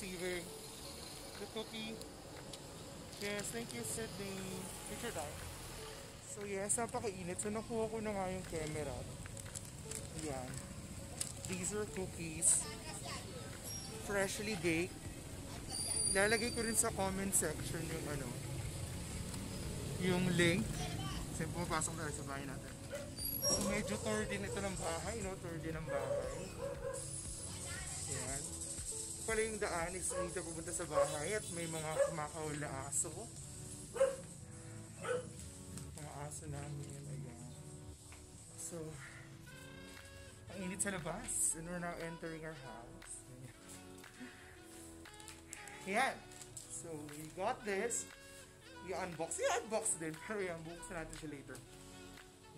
the cookie. Yes, thank you, Sydney. Picture tayo. So yes, napakainit. So nakuha ko na nga yung camera. Ayan. These are cookies. Freshly baked. Ilalagay ko rin sa comment section yung ano, yung link. Kasi pumapasok tayo sa bahay natin. So medyo tour din ito ng bahay, no? Tour din ng bahay. Ayan. Pala yung daan is dito pupunta sa bahay at may mga kumakahol na aso. Mga aso namin. Ayan. So, ang init sa labas. And we're now entering our house. Ayan. So, we got this. We unbox. I-unbox din. Pero yan, buksan natin siya later.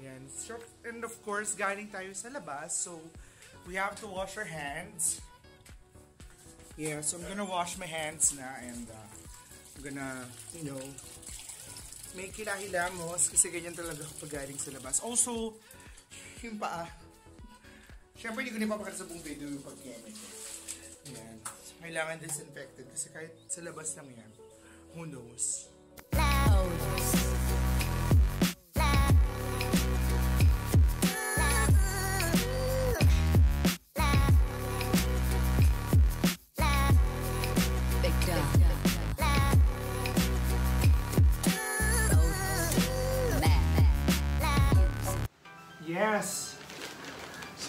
Ayan. So, and of course, galing tayo sa labas. So, we have to wash our hands. Yeah, so I'm gonna wash my hands na and uh, I'm gonna, you know, may kilahilamos kasi ganyan talaga pag galing sa labas. Also, yung paa. Siyempre, hindi ko napapakita sa buong video yung pag-gamit ko. Yan. So, kailangan disinfected kasi kahit sa labas lang yan, who knows. Big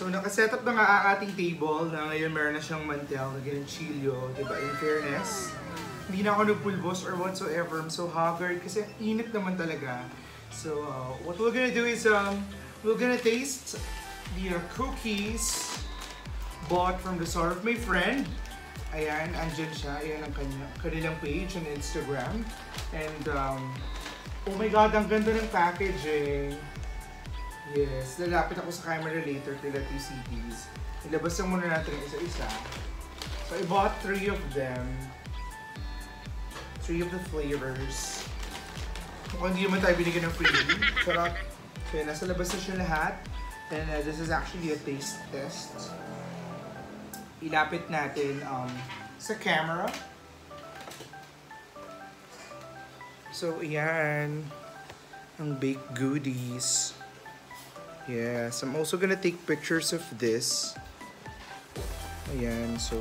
So, nakaset up na nga ang ating table na ngayon meron na siyang mantel na ganchilyo, di ba? In fairness, hindi na ako nagpulbos or whatsoever. I'm so haggard kasi init naman talaga. So, uh, what we're gonna do is, um, we're gonna taste the uh, cookies bought from the store of my friend. Ayan, andyan siya. Ayan ang kanya, kanilang page on Instagram. And, um, oh my God, ang ganda ng packaging. Yes, lalapit ako sa camera later to let you see these. Ilabas lang muna natin isa-isa. So, I bought three of them. Three of the flavors. Mukhang hindi naman tayo binigyan ng freebie. Sarap. So, yun, nasa labas na siya lahat. And uh, this is actually a taste test. Ilapit natin um, sa camera. So, ayan. Ang baked goodies. Yes, I'm also gonna take pictures of this. Ayan, so,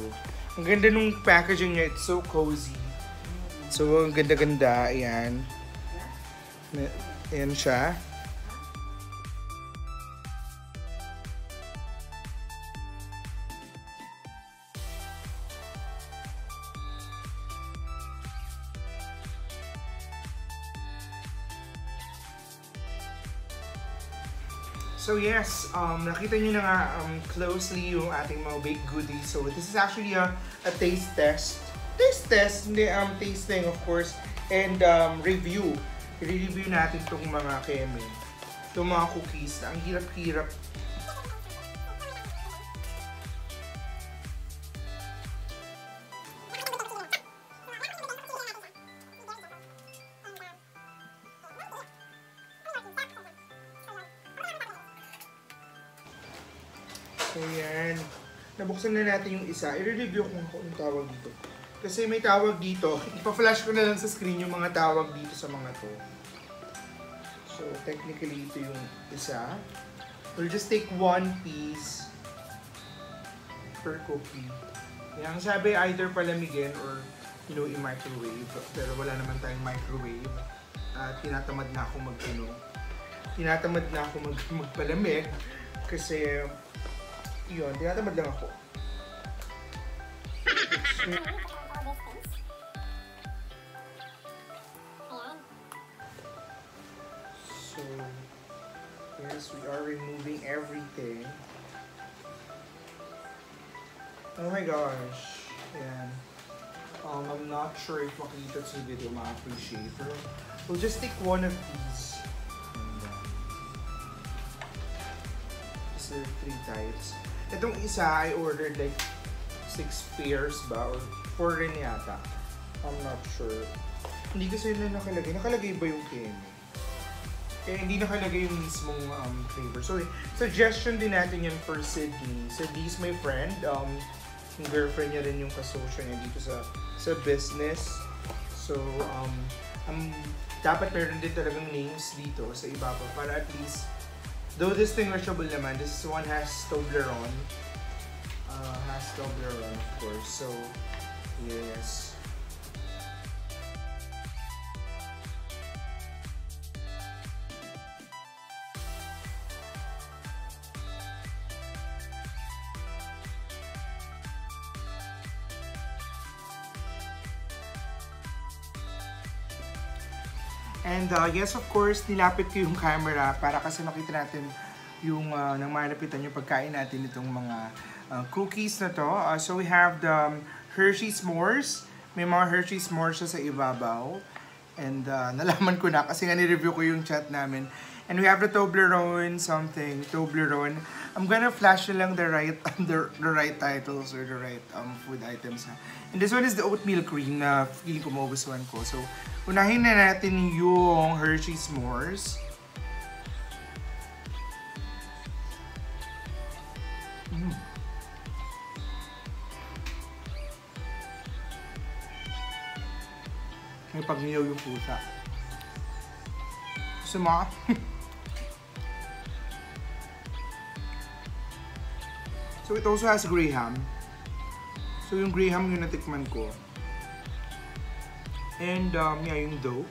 ang ganda nung packaging niya. It's so cozy. So, ang ganda-ganda. Ayan. Ayan siya. So yes, um, nakita nyo na nga um, closely yung ating mga baked goodies. So this is actually a, a taste test. Taste test, hindi um, tasting of course. And um, review. I-review natin itong mga keme. Itong mga cookies na ang hirap-hirap So yan. Nabuksan na natin yung isa. I-review ko kung anong tawag dito. Kasi may tawag dito. Ipa-flash ko na lang sa screen yung mga tawag dito sa mga to. So technically ito yung isa. We'll just take one piece per cookie. Yan, ang sabi either palamigin or you know, i-microwave. Pero wala naman tayong microwave. At tinatamad na ako mag ano, tinatamad na ako mag magpalamig kasi yun, tinatamad lang ako. So, yes, we are removing everything. Oh my gosh. Yan. Um, I'm not sure if makikita sa video ma-appreciate. We'll just take one of these. And, uh, These are three types. Itong isa, I ordered like six pairs ba? Or four rin yata. I'm not sure. Hindi kasi na nakalagay. Nakalagay ba yung keme? Kaya hindi nakalagay yung mismong um, flavor. So, suggestion din natin yan for Sydney. Sydney's my friend. Um, yung girlfriend niya rin yung kasosyo niya dito sa sa business. So, um, um, dapat meron din talagang names dito sa ibabaw para at least, though distinguishable naman, this one has Toblerone. Uh, has Toblerone, of course. So, yes. And uh, yes, of course, nilapit ko yung camera para kasi makita natin yung uh, nang malapitan yung pagkain natin itong mga uh, cookies na to. Uh, so we have the um, Hershey's S'mores. May mga Hershey's S'mores sa ibabaw. And uh, nalaman ko na kasi nga ni-review ko yung chat namin. And we have the Toblerone something, Toblerone. I'm gonna flash lang the right the, the right titles or the right um, food items. Ha. And this one is the oatmeal cream na feeling ko magustuhan ko. So, unahin na natin yung Hershey's S'mores. May pagniyaw yung pusa. Gusto mo? so it also has graham. So yung graham yung natikman ko. And um, yeah, yung dough.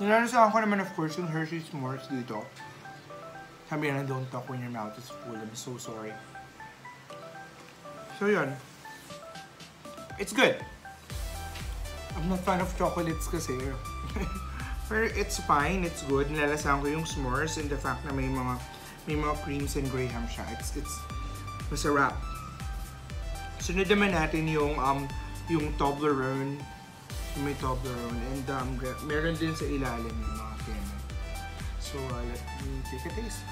Nilalasahan ko naman of course yung Hershey's S'mores dito. Sabi na don't talk when your mouth is full. I'm so sorry. So yun. It's good. I'm not fan of chocolates kasi. Pero it's fine, it's good. Nilalasahan ko yung s'mores and the fact na may mga may mga creams and graham siya. It's it's masarap. Sunod naman natin yung um yung Toblerone. Yung may Toblerone and um meron din sa ilalim yung mga keme. So uh, let me take a taste.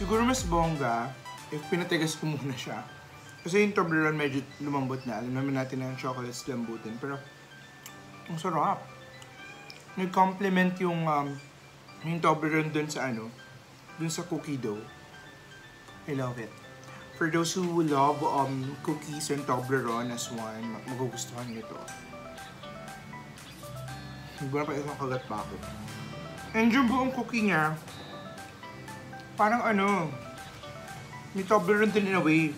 Siguro mas bongga if pinatigas ko muna siya. Kasi yung Toblerone medyo lumambot na. Alam naman natin na yung chocolates lambutin. Pero, ang sarap. Nag-complement yung, um, yung Toblerone dun sa ano, dun sa cookie dough. I love it. For those who love um, cookies and Toblerone as one, magugustuhan nyo ito. Hindi na pa isang kagat pa ako. And yung buong cookie niya, parang ano, may Toblerone din in a way.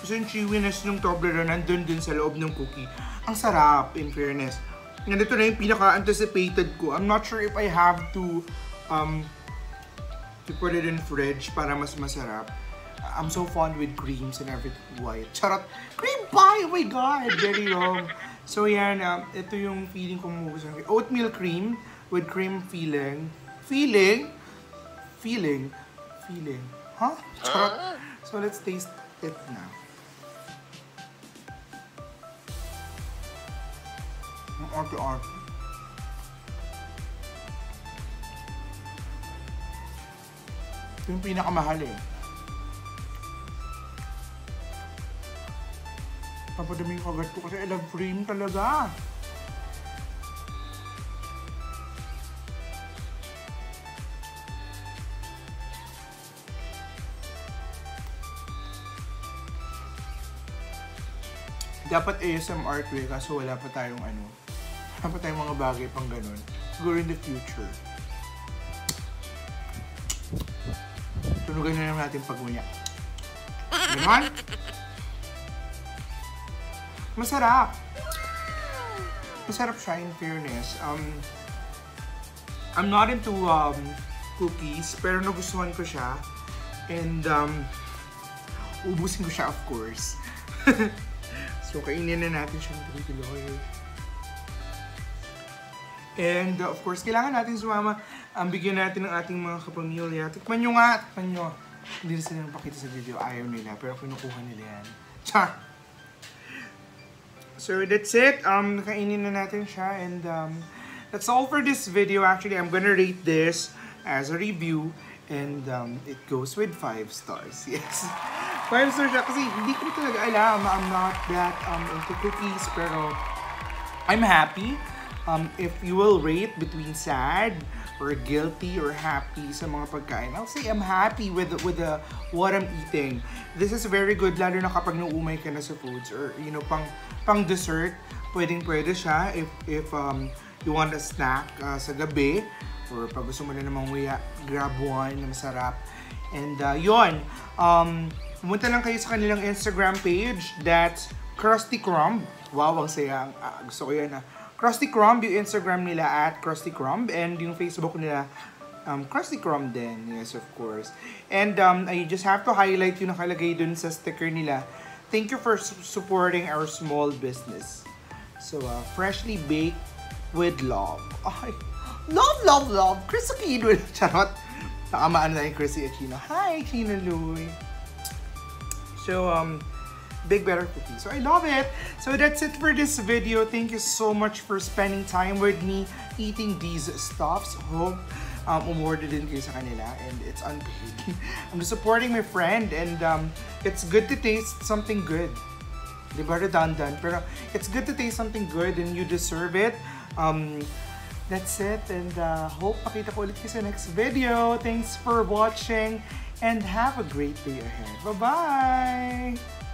Kasi yung chewiness ng Toblerone nandun din sa loob ng cookie. Ang sarap, in fairness. Nandito na yung pinaka-anticipated ko. I'm not sure if I have to um, to put it in fridge para mas masarap. I'm so fond with creams and everything white. Charot! Cream pie! Oh my God! Very wrong. So yan, um, ito yung feeling ko gusto. Oatmeal cream with cream filling. Feeling? Feeling? Feeling. Huh? Charot. So let's taste it now. Ang arte-arte. Ito yung pinakamahal eh. Papadami yung kagat ko kasi I love cream talaga. Dapat ASMR to eh, kaso wala pa tayong ano. Wala pa tayong mga bagay pang ganun. Siguro in the future. Tunugan na lang natin pagunya. Ganon? Masarap. Masarap siya in fairness. Um, I'm not into um, cookies, pero nagustuhan ko siya. And um, ubusin ko siya of course. so kainin na natin siya ng tuloy And uh, of course, kailangan natin sumama. Ang bigyan natin ng ating mga kapamilya. Tikman nyo nga, tikman nyo. Hindi na sila napakita sa video. Ayaw nila, pero kinukuha nila yan. Char! So that's it. Um, kainin na natin siya and um, that's all for this video. Actually, I'm gonna rate this as a review and um, it goes with 5 stars. Yes. 5 stars siya kasi hindi ko talaga alam. I'm not that um, into cookies pero I'm happy. Um, if you will rate between sad or guilty or happy sa mga pagkain, I'll say I'm happy with with the what I'm eating. This is very good lalo na kapag nauumay ka na sa foods or you know pang pang dessert, pwedeng pwede siya if if um you want a snack uh, sa gabi or pag gusto mo na namang uya, grab one na masarap. And uh, yon, um, pumunta lang kayo sa kanilang Instagram page. That's Krusty Crumb. Wow, ang saya. Ah, gusto ko yan ah. Krusty Crumb, yung Instagram nila at Krusty Crumb. And yung Facebook nila, um, Krusty Crumb din. Yes, of course. And um, I just have to highlight yung nakalagay dun sa sticker nila. Thank you for su- supporting our small business. So, uh, freshly baked with love. Ay, love, love, love. Chris Aquino. Charot. Nakamaan na yung Chrissy Aquino. Hi, Aquino Louie. So, um, Big Better Cookie. So, I love it. So, that's it for this video. Thank you so much for spending time with me eating these stuffs. Hope um, umorder din kayo sa kanila and it's unpaid. I'm just supporting my friend and um, it's good to taste something good. Di ba redundant? Pero it's good to taste something good and you deserve it. Um, that's it and uh, hope makita ko ulit kayo sa next video. Thanks for watching and have a great day ahead. Bye-bye!